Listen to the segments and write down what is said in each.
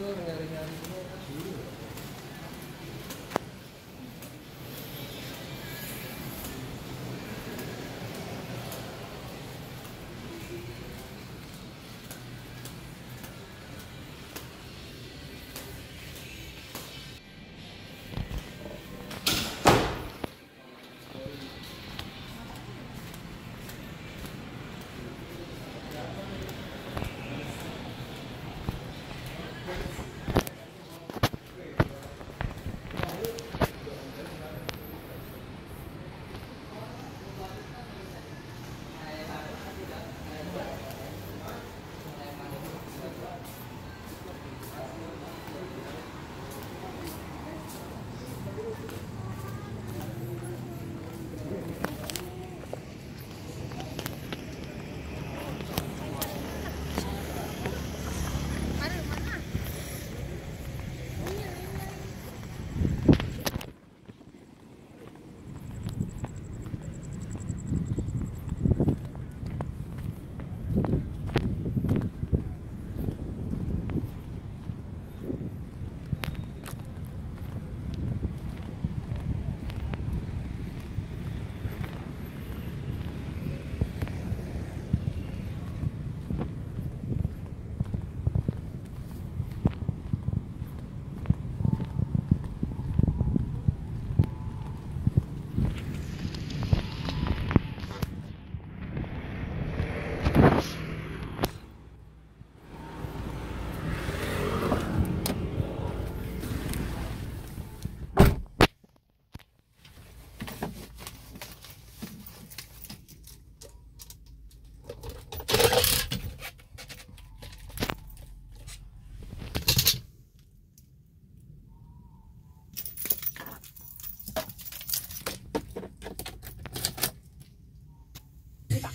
那那那那那，他去了。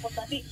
importante